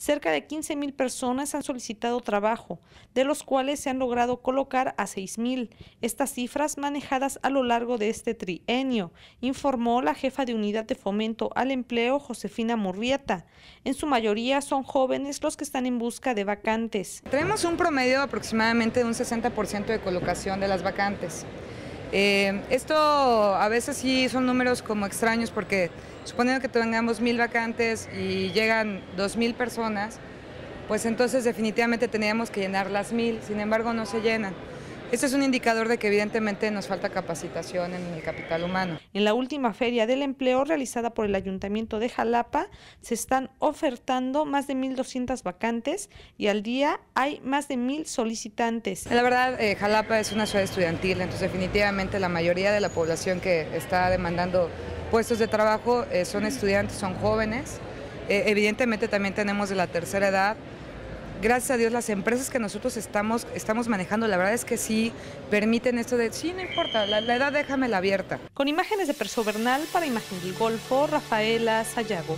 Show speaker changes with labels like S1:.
S1: cerca de 15 mil personas han solicitado trabajo, de los cuales se han logrado colocar a 6 mil. Estas cifras manejadas a lo largo de este trienio, informó la jefa de unidad de fomento al empleo, Josefina Murrieta. En su mayoría son jóvenes los que están en busca de vacantes.
S2: Tenemos un promedio aproximadamente de un 60% de colocación de las vacantes. Eh, esto a veces sí son números como extraños porque suponiendo que tengamos mil vacantes y llegan dos mil personas, pues entonces definitivamente teníamos que llenar las mil, sin embargo no se llenan. Este es un indicador de que evidentemente nos falta capacitación en el capital humano.
S1: En la última feria del empleo realizada por el Ayuntamiento de Jalapa se están ofertando más de 1.200 vacantes y al día hay más de 1.000 solicitantes.
S2: La verdad, eh, Jalapa es una ciudad estudiantil, entonces definitivamente la mayoría de la población que está demandando puestos de trabajo eh, son estudiantes, son jóvenes. Eh, evidentemente también tenemos de la tercera edad, gracias a Dios las empresas que nosotros estamos, estamos manejando, la verdad es que sí permiten esto de, sí, no importa, la, la edad déjamela abierta.
S1: Con imágenes de Perso Bernal para Imagen del Golfo, Rafaela Sayago.